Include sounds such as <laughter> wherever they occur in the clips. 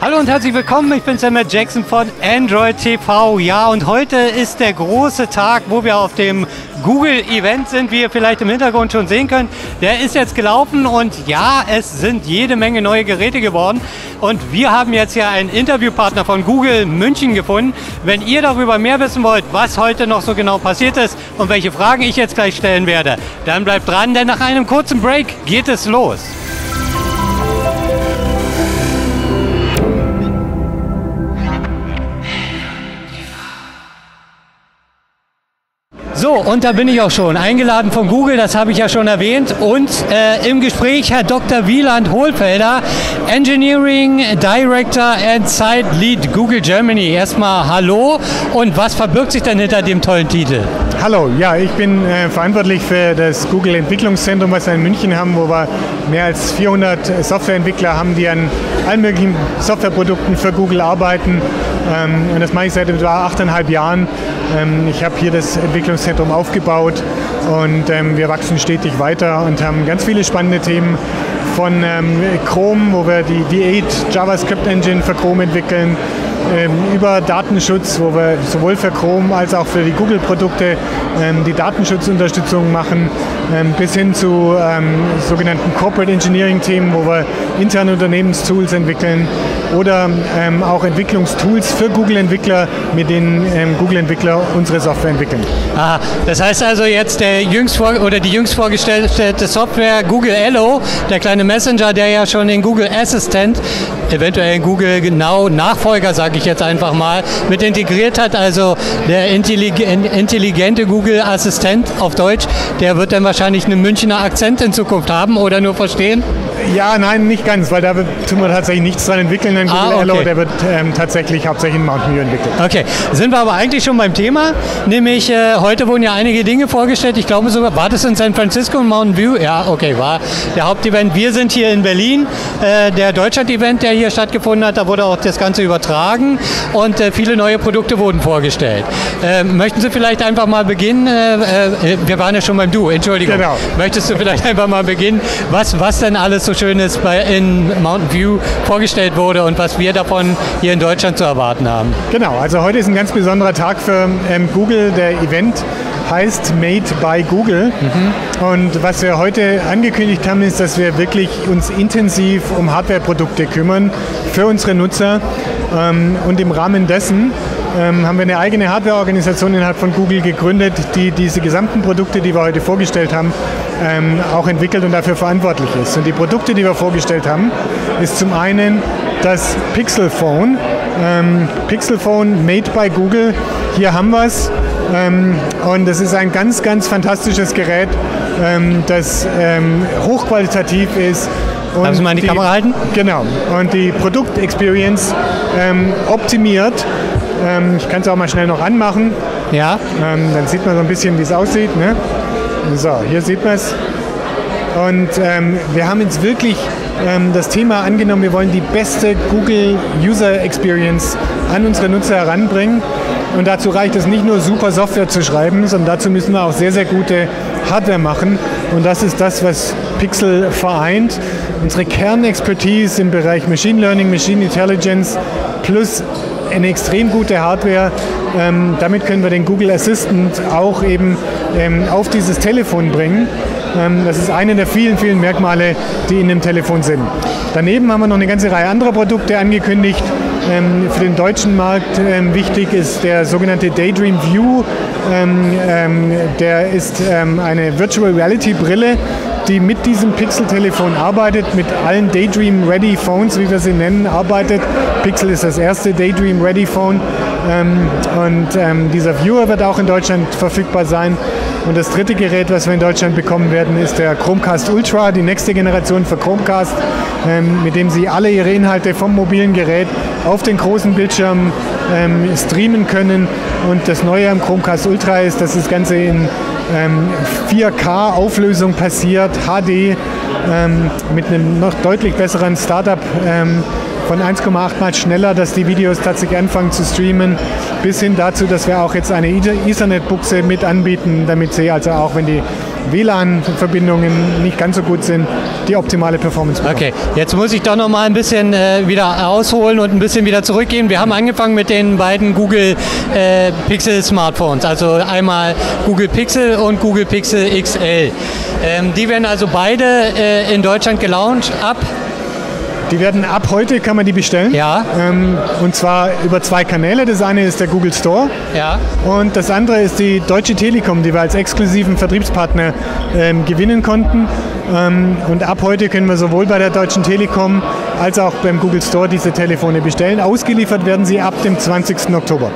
Hallo und herzlich willkommen, ich bin Samuel Jackson von Android TV. Ja, und heute ist der große Tag, wo wir auf dem Google-Event sind, wie ihr vielleicht im Hintergrund schon sehen könnt. Der ist jetzt gelaufen und ja, es sind jede Menge neue Geräte geworden. Und wir haben jetzt hier einen Interviewpartner von Google München gefunden. Wenn ihr darüber mehr wissen wollt, was heute noch so genau passiert ist und welche Fragen ich jetzt gleich stellen werde, dann bleibt dran, denn nach einem kurzen Break geht es los. So, und da bin ich auch schon. Eingeladen von Google, das habe ich ja schon erwähnt. Und äh, im Gespräch Herr Dr. Wieland Hohlfelder, Engineering Director and Site Lead Google Germany. Erstmal Hallo und was verbirgt sich denn hinter dem tollen Titel? Hallo, ja, ich bin äh, verantwortlich für das Google Entwicklungszentrum, was wir in München haben, wo wir mehr als 400 Softwareentwickler haben, die an allen möglichen Softwareprodukten für Google arbeiten. Ähm, und das mache ich seit etwa achteinhalb Jahren. Ähm, ich habe hier das Entwicklungszentrum aufgebaut und ähm, wir wachsen stetig weiter und haben ganz viele spannende Themen von Chrome, wo wir die V8 JavaScript Engine für Chrome entwickeln, über Datenschutz, wo wir sowohl für Chrome als auch für die Google-Produkte ähm, die Datenschutzunterstützung machen, ähm, bis hin zu sogenannten Corporate Engineering-Themen, wo wir interne Unternehmenstools entwickeln oder auch Entwicklungstools für Google-Entwickler, mit denen Google-Entwickler unsere Software entwickeln. Aha, das heißt also jetzt der jüngst vor, oder die jüngst vorgestellte Software Google Hello, der kleine Messenger, der ja schon den Google Assistant, eventuell Google genau Nachfolger, sage ich jetzt einfach mal, mit integriert hat. Also der intelligente Google Assistent auf Deutsch, der wird dann wahrscheinlich einen Münchner Akzent in Zukunft haben oder nur verstehen? Ja, nein, nicht ganz, weil da tun wir tatsächlich nichts dran entwickeln. Google ah, okay. Hello, der wird ähm, tatsächlich hauptsächlich in Mountain View entwickelt. Okay, sind wir aber eigentlich schon beim Thema, nämlich äh, heute wurden ja einige Dinge vorgestellt. Ich glaube sogar, war das in San Francisco und Mountain View? Ja, okay, war der Hauptevent. Wir sind hier in Berlin. Äh, der Deutschland-Event, der hier stattgefunden hat, da wurde auch das Ganze übertragen und äh, viele neue Produkte wurden vorgestellt. Äh, möchten Sie vielleicht einfach mal beginnen? Äh, äh, wir waren ja schon beim Du, Entschuldigung. Genau. Möchtest du vielleicht <laughs> einfach mal beginnen, was, was denn alles so Schönes bei, in Mountain View vorgestellt wurde und was wir davon hier in Deutschland zu erwarten haben. Genau, also heute ist ein ganz besonderer Tag für ähm, Google. Der Event heißt Made by Google. Mhm. Und was wir heute angekündigt haben, ist, dass wir wirklich uns intensiv um Hardwareprodukte kümmern für unsere Nutzer. Ähm, und im Rahmen dessen ähm, haben wir eine eigene Hardwareorganisation innerhalb von Google gegründet, die diese gesamten Produkte, die wir heute vorgestellt haben, ähm, auch entwickelt und dafür verantwortlich ist. Und die Produkte, die wir vorgestellt haben, ist zum einen das Pixel Phone. Ähm, Pixel Phone made by Google. Hier haben wir es. Ähm, und das ist ein ganz, ganz fantastisches Gerät, ähm, das ähm, hochqualitativ ist. Und Darf Sie mal in die, die, Kamera halten? Genau. Und die Produktexperience ähm, optimiert. Ähm, ich kann es auch mal schnell noch anmachen. Ja. dann sieht man so ein bisschen, wie es aussieht. Ne? So, hier sieht man es. Und ähm, wir haben jetzt wirklich ähm, das Thema angenommen, wir wollen die beste Google User Experience an unsere Nutzer heranbringen. Und dazu reicht es nicht nur super Software zu schreiben, sondern dazu müssen wir auch sehr, sehr gute Hardware machen. Und das ist das, was Pixel vereint. Unsere Kernexpertise im Bereich Machine Learning, Machine Intelligence plus eine extrem gute Hardware. Ähm, damit können wir den Google Assistant auch eben ähm, auf dieses Telefon bringen. Ähm, das ist eine der vielen, vielen Merkmale, die in dem Telefon sind. Daneben haben wir noch eine ganze Reihe anderer Produkte angekündigt. Ähm, für den deutschen Markt ähm, wichtig ist der sogenannte Daydream View. Ähm, der ist eine Virtual Reality Brille, die mit diesem Pixel-Telefon arbeitet, mit allen Daydream Ready Phones, wie wir sie nennen, arbeitet. Pixel ist das erste Daydream Ready Phone ähm, und ähm, dieser Viewer wird auch in Deutschland verfügbar sein. Und das dritte Gerät, was wir in Deutschland bekommen werden, ist der Chromecast Ultra, die nächste Generation für Chromecast, ähm, mit dem Sie alle Ihre Inhalte vom mobilen Gerät auf den großen Bildschirm ähm, streamen können. Und das Neue am Chromecast Ultra ist, dass das Ganze in ähm, 4K-Auflösung passiert, HD, ähm, mit einem noch deutlich besseren Startup. Ähm, von 1,8 mal schneller, dass die Videos tatsächlich anfangen zu streamen, bis hin dazu, dass wir auch jetzt eine Ethernet-Buchse mit anbieten, damit Sie also auch, wenn die WLAN-Verbindungen nicht ganz so gut sind, die optimale Performance bekommen. Okay, jetzt muss ich doch noch mal ein bisschen äh, wieder ausholen und ein bisschen wieder zurückgehen. Wir haben angefangen mit den beiden Google äh, Pixel Smartphones, also einmal Google Pixel und Google Pixel XL. Ähm, die werden also beide äh, in Deutschland gelauncht ab die werden ab heute, kann man die bestellen. Ja. Ähm, und zwar über zwei Kanäle. Das eine ist der Google Store. Ja. Und das andere ist die Deutsche Telekom, die wir als exklusiven Vertriebspartner ähm, gewinnen konnten. Ähm, und ab heute können wir sowohl bei der Deutschen Telekom als auch beim Google Store diese Telefone bestellen. Ausgeliefert werden sie ab dem 20. Oktober.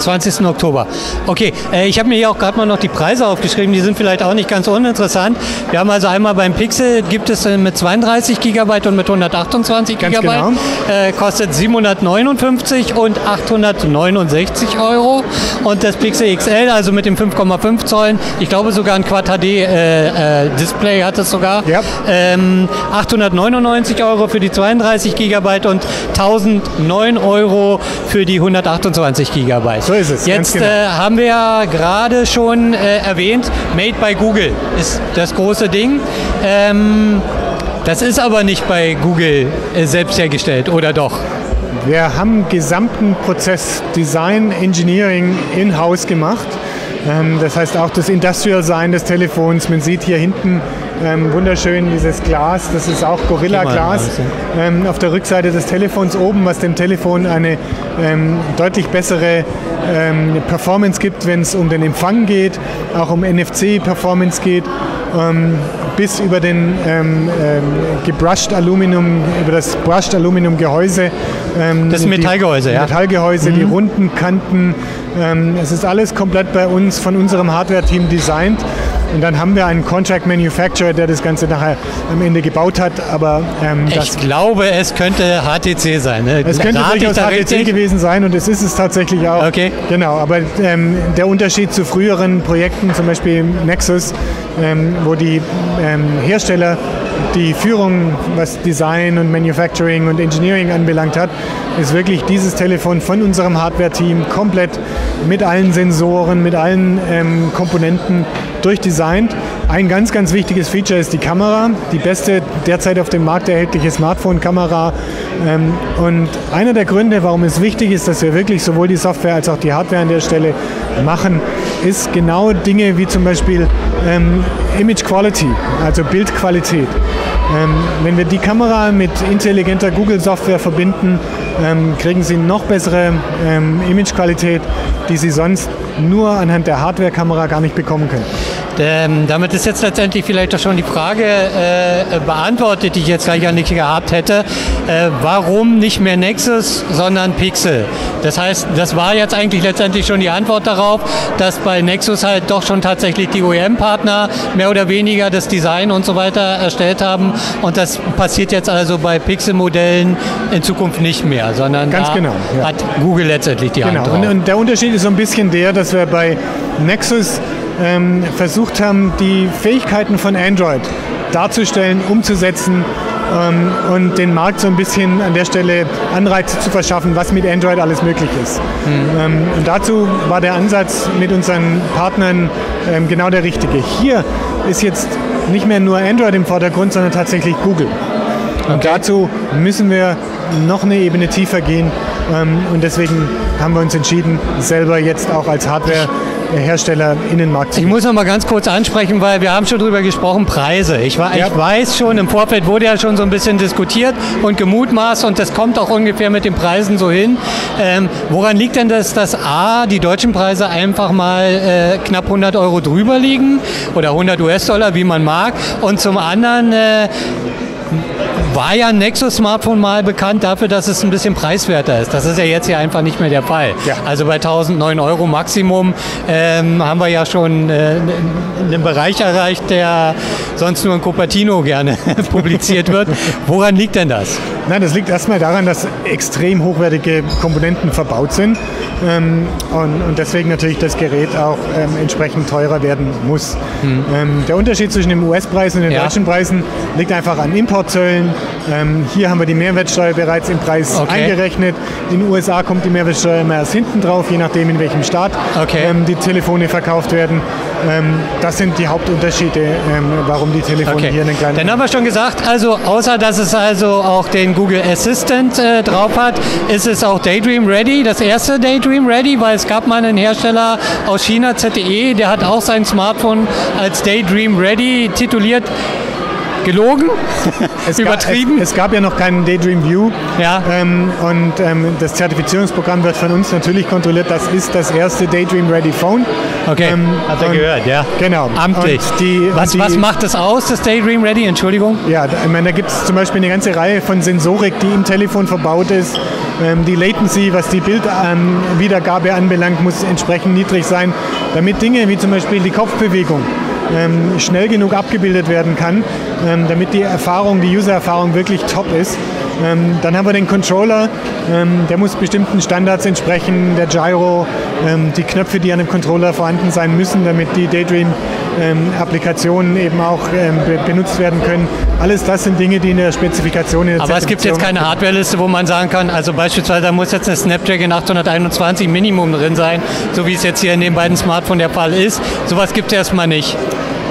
20. Oktober. Okay, äh, ich habe mir hier auch gerade mal noch die Preise aufgeschrieben, die sind vielleicht auch nicht ganz uninteressant. Wir haben also einmal beim Pixel gibt es äh, mit 32 GB und mit 128 GB. Genau. Äh, kostet 759 und 869 Euro. Und das Pixel XL, also mit dem 5,5 Zoll, ich glaube sogar ein Quad HD äh, äh, Display hat es sogar. Ja. Ähm, 899 Euro für die 32 GB und 1009 Euro für die 128 GB. So ist es. Jetzt genau. äh, haben wir ja gerade schon äh, erwähnt, Made by Google ist das große Ding. Ähm, das ist aber nicht bei Google äh, selbst hergestellt, oder doch? Wir haben gesamten Prozess Design Engineering in-house gemacht. Ähm, das heißt auch das Industrial Sein des Telefons. Man sieht hier hinten ähm, wunderschön dieses Glas, das ist auch Gorilla-Glas ähm, auf der Rückseite des Telefons oben, was dem Telefon eine ähm, deutlich bessere ähm, Performance gibt, wenn es um den Empfang geht, auch um NFC-Performance geht. Ähm, bis über den ähm, gebrushed Aluminium, über das brushed Aluminium Gehäuse. Das Metallgehäuse, die, ja. Metallgehäuse, mhm. die runden Kanten. Es ist alles komplett bei uns von unserem Hardware-Team designt. Und dann haben wir einen Contract Manufacturer, der das Ganze nachher am Ende gebaut hat. Aber ähm, ich glaube, es könnte HTC sein. Ne? Es könnte durchaus HTC richtig? gewesen sein und es ist es tatsächlich auch. Okay. Genau. Aber ähm, der Unterschied zu früheren Projekten, zum Beispiel Nexus, ähm, wo die ähm, Hersteller die Führung, was Design und Manufacturing und Engineering anbelangt hat, ist wirklich dieses Telefon von unserem Hardware-Team komplett mit allen Sensoren, mit allen ähm, Komponenten durchdesignt. Ein ganz, ganz wichtiges Feature ist die Kamera, die beste derzeit auf dem Markt erhältliche Smartphone-Kamera. Ähm, und einer der Gründe, warum es wichtig ist, dass wir wirklich sowohl die Software als auch die Hardware an der Stelle machen, ist genau Dinge wie zum Beispiel ähm, Image Quality, also Bildqualität. Ähm, wenn wir die Kamera mit intelligenter Google-Software verbinden, ähm, kriegen Sie noch bessere ähm, Imagequalität, die Sie sonst nur anhand der Hardware-Kamera gar nicht bekommen können. Ähm, damit ist jetzt letztendlich vielleicht auch schon die Frage äh, beantwortet, die ich jetzt gleich an Niki gehabt hätte. Äh, warum nicht mehr Nexus, sondern Pixel? Das heißt, das war jetzt eigentlich letztendlich schon die Antwort darauf, dass bei Nexus halt doch schon tatsächlich die OEM-Partner mehr oder weniger das Design und so weiter erstellt haben. Und das passiert jetzt also bei Pixel-Modellen in Zukunft nicht mehr, sondern Ganz genau, ja. hat Google letztendlich die genau. Hand drauf. Und, und der Unterschied ist so ein bisschen der, dass wir bei Nexus ähm, versucht haben, die Fähigkeiten von Android darzustellen, umzusetzen ähm, und den Markt so ein bisschen an der Stelle Anreize zu verschaffen, was mit Android alles möglich ist. Mhm. Ähm, und dazu war der Ansatz mit unseren Partnern ähm, genau der richtige. Hier ist jetzt nicht mehr nur Android im Vordergrund, sondern tatsächlich Google. Und okay. dazu müssen wir noch eine Ebene tiefer gehen. Ähm, und deswegen haben wir uns entschieden, selber jetzt auch als Hardware Hersteller in den Markt Ich muss noch mal ganz kurz ansprechen, weil wir haben schon darüber gesprochen, Preise. Ich, ja. ich, weiß schon, im Vorfeld wurde ja schon so ein bisschen diskutiert und gemutmaßt und das kommt auch ungefähr mit den Preisen so hin. Ähm, woran liegt denn das, dass A, die deutschen Preise einfach mal äh, knapp 100 Euro drüber liegen oder 100 US-Dollar, wie man mag und zum anderen äh, war ja ein Nexus-Smartphone mal bekannt dafür, dass es ein bisschen preiswerter ist. Das ist ja jetzt hier einfach nicht mehr der Fall. Ja. Also bei 1009 Euro Maximum ähm, haben wir ja schon äh, einen Bereich erreicht, der sonst nur in Cupertino gerne <laughs> publiziert wird. Woran liegt denn das? Nein, das liegt erstmal daran, dass extrem hochwertige Komponenten verbaut sind ähm, und, und, deswegen natürlich das Gerät auch ähm, entsprechend teurer werden muss. Hm. Ähm, der Unterschied zwischen dem US-Preis und den ja. deutschen Preisen liegt einfach an Importzöllen, Ähm, hier haben wir die Mehrwertsteuer bereits im Preis Okay. eingerechnet. In den USA kommt die Mehrwertsteuer immer erst hinten drauf, je nachdem in welchem Staat Okay. ähm, die Telefone verkauft werden. Ähm, das sind die Hauptunterschiede, ähm, warum die Telefone Okay. hier einen kleinen... Dann haben wir schon gesagt, also außer dass es also auch den Google Assistant äh, drauf hat, ist es auch Daydream Ready, das erste Daydream Ready, weil es gab mal einen Hersteller aus China, ZTE, der hat auch sein Smartphone als Daydream Ready tituliert. Gelogen? <laughs> Es Übertrieben? Es, es gab ja noch keinen Daydream View. Ja. Ähm, und ähm, das Zertifizierungsprogramm wird von uns natürlich kontrolliert. Das ist das erste Daydream Ready Phone. Okay, Ähm, hat er und- gehört, ja. Genau. Amtlich. Und die, was, und die, was macht es aus, das Daydream Ready? Entschuldigung. Ja, da- ich meine, da gibt es zum Beispiel eine ganze Reihe von Sensorik, die im Telefon verbaut ist. Ähm, die Latency, was die Bildwiedergabe anbelangt, muss entsprechend niedrig sein, damit Dinge wie zum Beispiel die Kopfbewegung ähm, schnell genug abgebildet werden kann, ähm, damit die Erfahrung, die User-Erfahrung wirklich top ist. Ähm, dann haben wir den Controller, ähm, der muss bestimmten Standards entsprechen, der Gyro, ähm, die Knöpfe, die an dem Controller vorhanden sein müssen, damit die Daydream-Applikationen eben auch ähm, be benutzt werden können. Alles das sind Dinge, die in der Spezifikation in der Aber es gibt jetzt keine Hardwareliste, wo man sagen kann, also beispielsweise da muss jetzt eine Snapdragon 821 Minimum drin sein, so wie es jetzt hier in den beiden Smartphones der Fall ist. Sowas gibt es erstmal nicht.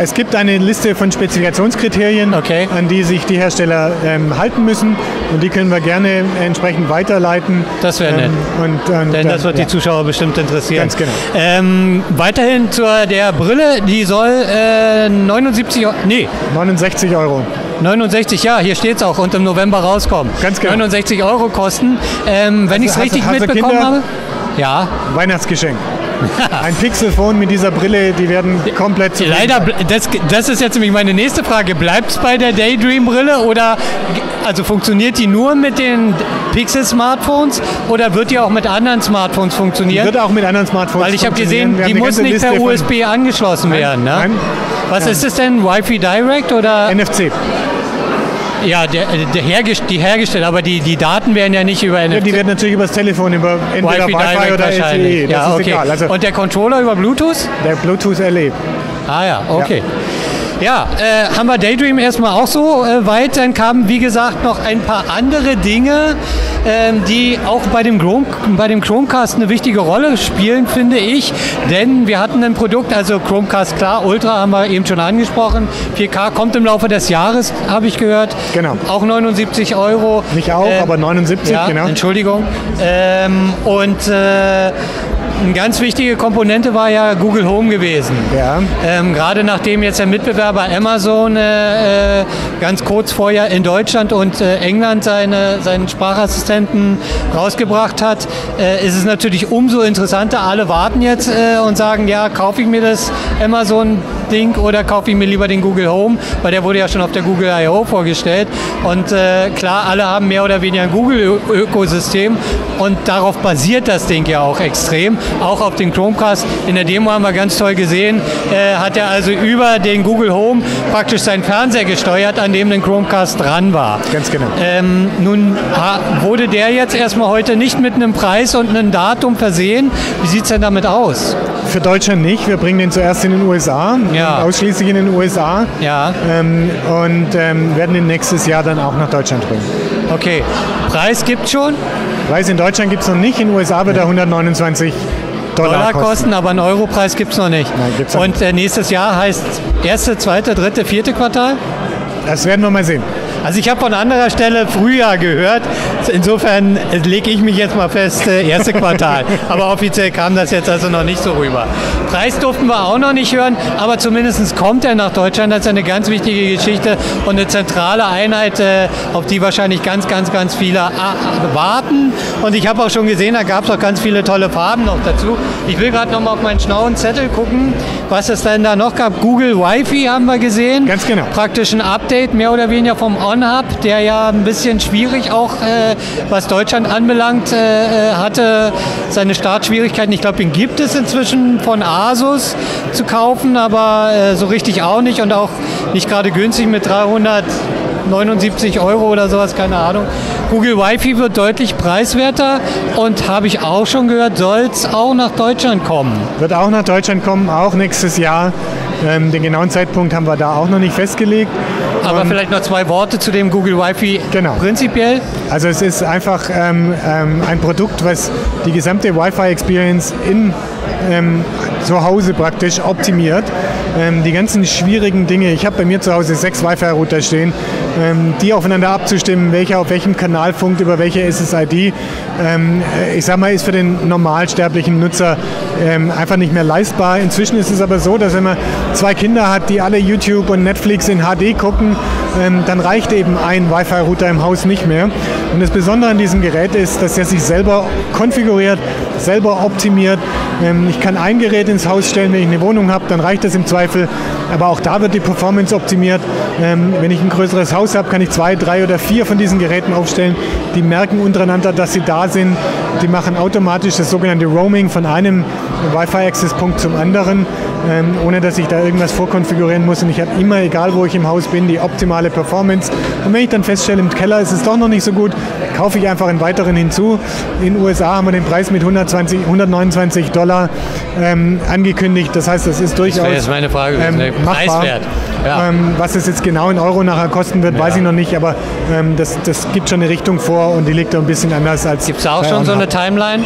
Es gibt eine Liste von Spezifikationskriterien, Okay. an die sich die Hersteller ähm, halten müssen und die können wir gerne entsprechend weiterleiten. Das wäre nett. Und, und, Denn das wird ja. die Zuschauer bestimmt interessieren. Ganz genau. Ähm, weiterhin zur der Brille, die soll äh, 79, Eu- nee, 69 Euro. 69, ja, hier steht es auch, und im November rauskommen. Ganz genau. 69 Euro kosten. Ähm, wenn ich es richtig hast mitbekommen Kinder? habe. Ja, Weihnachtsgeschenk. <laughs> Ein Pixelphone mit dieser Brille, die werden komplett zu leider, das, das ist jetzt nämlich meine nächste Frage. Bleibt es bei der Daydream-Brille oder also funktioniert die nur mit den Pixel-Smartphones oder wird die auch mit anderen Smartphones funktionieren? Wird auch mit anderen Smartphones Weil ich habe gesehen, die muss nicht Liste per USB angeschlossen werden. Ne? Nein. Was ist es denn? Wi-Fi Direct oder? NFC. Ja, der, der hergest die hergestellt, aber die, die Daten werden ja nicht über Ja, NFC. die werden natürlich über das Telefon, über entweder Wi-Fi Wi-Fi oder LTE. Das ja, ist okay. egal. Also Und der Controller über Bluetooth? der Bluetooth LE. Ah ja, okay. Ja, äh, haben wir Daydream erstmal auch so äh, weit. Dann kamen, wie gesagt, noch ein paar andere Dinge, ähm, die auch bei dem, Chrome, bei dem Chromecast eine wichtige Rolle spielen, finde ich. Denn wir hatten ein Produkt, also Chromecast klar, Ultra haben wir eben schon angesprochen. 4K kommt im Laufe des Jahres, habe ich gehört. Genau. Auch 79 Euro. Nicht auch, Ähm, aber 79, ja, genau. Entschuldigung. Ähm, und äh, eine ganz wichtige Komponente war ja Google Home gewesen. Ja. Ähm, gerade nachdem jetzt der Mitbewerber Amazon äh, äh, ganz kurz vorher in Deutschland und äh, England seine, seinen Sprachassistenten rausgebracht hat, äh, ist es natürlich umso interessanter. Alle warten jetzt äh, und sagen, ja, kaufe ich mir das Amazon-Ding oder kaufe ich mir lieber den Google Home, weil der wurde ja schon auf der Google I.O. vorgestellt. Und äh, klar, alle haben mehr oder weniger ein Google-Ökosystem und darauf basiert das Ding ja auch extrem, auch auf den Chromecast. In der Demo haben wir ganz toll gesehen, äh, hat er also über den Google Home praktisch seinen Fernseher gesteuert, an dem ein Chromecast dran war. Ganz genau. Ähm, nun wurde der jetzt erstmal heute nicht mit einem Preis und einem Datum versehen. Wie sieht es denn damit aus? Für Deutschland nicht. Wir bringen den zuerst in den USA, Ja. ausschließlich in den USA. Ja, Ähm, und ähm, werden den nächstes Jahr dann auch nach Deutschland bringen. okay. Preis gibt schon, Preis in Deutschland gibt es noch nicht, in den USA wird er 129 Dollar, Dollar kosten. aber einen Europreis gibt es noch nicht. Nein, und äh, nächstes Jahr heißt erste, zweite, dritte, vierte Quartal? Das werden wir mal sehen. Also ich habe von anderer Stelle Frühjahr gehört. Insofern lege ich mich jetzt mal fest, äh, erste Quartal. <laughs> aber offiziell kam das jetzt also noch nicht so rüber. Preis durften wir auch noch nicht hören, aber zumindest kommt er nach Deutschland. Das ist eine ganz wichtige Geschichte und eine zentrale Einheit, äh, auf die wahrscheinlich ganz, ganz, ganz viele äh, warten. Und ich habe auch schon gesehen, da gab es auch ganz viele tolle Farben noch dazu. Ich will gerade noch mal auf meinen schlauen Zettel gucken, was es denn da noch gab. Google Wi-Fi haben wir gesehen. Ganz genau. Praktisch ein Update mehr oder weniger vom OnHub, der ja ein bisschen schwierig auch, äh, was Deutschland anbelangt, äh, äh, hatte seine Startschwierigkeiten. Ich glaube, den gibt es inzwischen von Asus zu kaufen, aber äh, so richtig auch nicht und auch nicht gerade günstig mit 379 Euro oder sowas, keine Ahnung. Google Wi-Fi wird deutlich preiswerter und habe ich auch schon gehört, soll es auch nach Deutschland kommen. Wird auch nach Deutschland kommen, auch nächstes Jahr. Ähm, den genauen Zeitpunkt haben wir da auch noch nicht festgelegt. Aber ähm, vielleicht noch zwei Worte zu dem Google Wi-Fi genau. prinzipiell. Also es ist einfach ähm, ähm, ein Produkt, was die gesamte Wi-Fi-Experience in ähm, zu Hause praktisch optimiert. Ähm, die ganzen schwierigen Dinge, ich habe bei mir zu Hause sechs Wi-Fi-Router stehen, die aufeinander abzustimmen, welcher auf welchem Kanal funkt, über welche SSID, ähm, ich sag mal, ist für den normalsterblichen Nutzer ähm, einfach nicht mehr leistbar. Inzwischen ist es aber so, dass wenn man zwei Kinder hat, die alle YouTube und Netflix in HD gucken, ähm, dann reicht eben ein Wi-Fi-Router im Haus nicht mehr. Und das Besondere an diesem Gerät ist, dass er sich selber konfiguriert, selber optimiert. Ähm, ich kann ein Gerät ins Haus stellen, wenn ich eine Wohnung habe, dann reicht das im Zweifel. Aber auch da wird die Performance optimiert. Ähm, wenn ich ein größeres Haus habe, kann ich zwei, drei oder vier von diesen Geräten aufstellen. Die merken untereinander, dass sie da sind. Die machen automatisch das sogenannte Roaming von einem Wi-Fi-Access-Punkt zum anderen, ähm, ohne dass ich da irgendwas vorkonfigurieren muss. Und ich habe immer, egal wo ich im Haus bin, die optimale Performance. Und wenn ich dann feststelle, im Keller ist es doch noch nicht so gut, kaufe ich einfach einen weiteren hinzu. In den USA haben wir den Preis mit 120, 129 Dollar ähm, angekündigt. Das heißt, das ist durchaus das jetzt meine Frage, ähm, machbar. Ja. Ähm, was es jetzt genau in Euro nachher kosten wird, ja. weiß ich noch nicht, aber ähm, das, das gibt schon eine Richtung vor und die liegt da ein bisschen anders als. Gibt es auch schon so eine Timeline?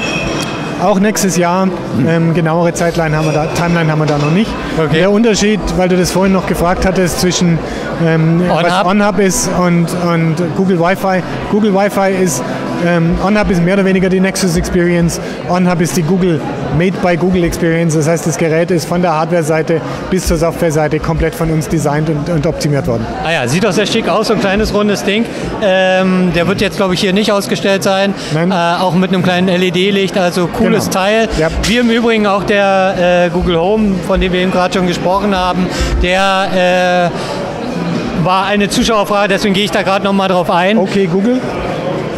Auch nächstes Jahr. Ähm, genauere Zeitline haben wir da, Timeline haben wir da noch nicht. Okay. Der Unterschied, weil du das vorhin noch gefragt hattest, zwischen ähm, On was OnHub ist und, und Google Wi-Fi. Google Wi-Fi ist ähm, OnHub ist mehr oder weniger die Nexus Experience. OnHub ist die Google Made by Google Experience. Das heißt, das Gerät ist von der Hardware-Seite bis zur Software-Seite komplett von uns designt und, und, optimiert worden. Ah ja, sieht auch sehr schick aus, so ein kleines rundes Ding. Ähm, der wird jetzt, glaube ich, hier nicht ausgestellt sein. Nein. Äh, auch mit einem kleinen LED-Licht, also cooles genau. Teil. Ja. Wie im Übrigen auch der äh, Google Home, von dem wir eben gerade schon gesprochen haben, der äh, war eine Zuschauerfrage, deswegen gehe ich da gerade noch mal drauf ein. Okay, Google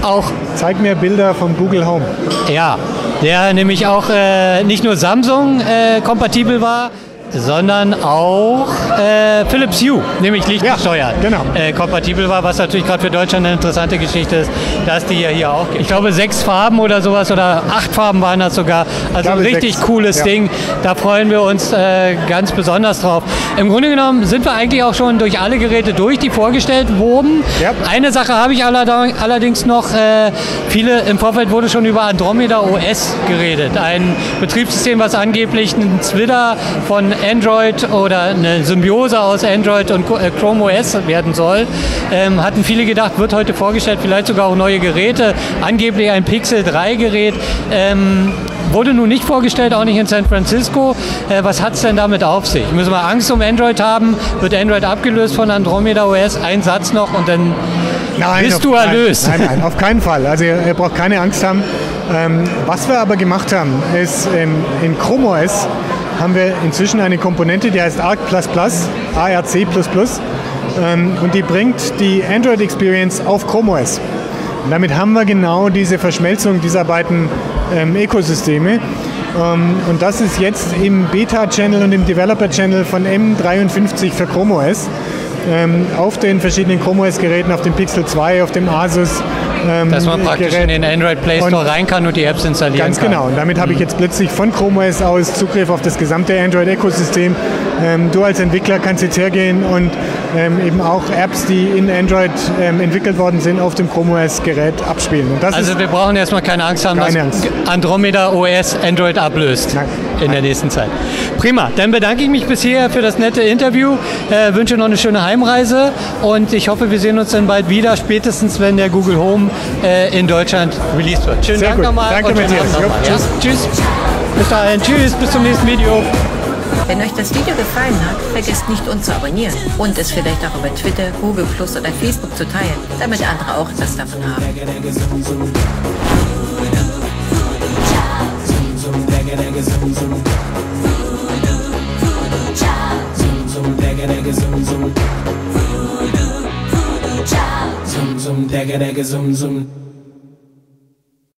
auch. Zeig mir Bilder von Google Home. Ja, der nämlich auch äh, nicht nur Samsung äh, kompatibel war, sondern auch äh, Philips Hue, nämlich lichtgesteuert, ja, genau. äh, kompatibel war, was natürlich gerade für Deutschland eine interessante Geschichte ist, dass die ja hier auch. Ich glaube sechs Farben oder sowas oder acht Farben waren das sogar. Also ein richtig sechs. cooles ja. Ding. Da freuen wir uns äh, ganz besonders drauf. Im Grunde genommen sind wir eigentlich auch schon durch alle Geräte durch, die vorgestellt wurden. Ja. Eine Sache habe ich allerdings noch. Äh, viele im Vorfeld wurde schon über Andromeda OS geredet. Ein Betriebssystem, was angeblich ein Twitter von Android oder eine Symbiose aus Android und äh, Chrome OS werden soll. Ähm, hatten viele gedacht, wird heute vorgestellt, vielleicht sogar auch neue Geräte, angeblich ein Pixel 3 Gerät. Ähm, wurde nun nicht vorgestellt, auch nicht in San Francisco. Äh, was hat es denn damit auf sich? Müssen wir Angst um Android haben? Wird Android abgelöst von Andromeda OS? Ein Satz noch und dann nein, bist du erlöst. Nein, nein, auf keinen Fall. Also ihr, ihr braucht keine Angst haben. Ähm, was wir aber gemacht haben, ist ähm, in Chrome OS haben wir inzwischen eine Komponente, die heißt ARC++, ARC++, ähm, und die bringt die Android Experience auf Chrome OS. Und damit haben wir genau diese Verschmelzung dieser beiden ähm, Ökosysteme. Ähm, und das ist jetzt im Beta-Channel und im Developer-Channel von M53 für Chrome OS. Ähm, auf den verschiedenen Chrome OS-Geräten, auf dem Pixel 2, auf dem Asus ähm, Dass man praktisch Gerät. in den Android Play Store rein kann und die Apps installieren ganz kann. Ganz genau. Und damit habe ich jetzt plötzlich von Chrome OS aus Zugriff auf das gesamte Android-Ökosystem. Ähm, du als Entwickler kannst jetzt hergehen und ähm, eben auch Apps, die in Android ähm, entwickelt worden sind, auf dem Chrome OS-Gerät abspielen. also wir brauchen erstmal keine Angst haben, keine dass Angst. Andromeda OS Android ablöst Nein. in der nächsten Zeit. Prima. Dann bedanke ich mich bisher für das nette Interview. Äh, wünsche noch eine schöne Heimreise und ich hoffe, wir sehen uns dann bald wieder, spätestens wenn der Google Home äh, in Deutschland released wird. Schönen Sehr Dank nochmal. Danke, Matthias. Noch ja? Tschüss. Bis dahin. Tschüss. Bis zum nächsten Video. Wenn euch das Video gefallen hat, vergesst nicht uns zu abonnieren und es vielleicht auch über Twitter, Google Plus oder Facebook zu teilen, damit andere auch etwas davon haben. zum, digga, digga, zum, zum.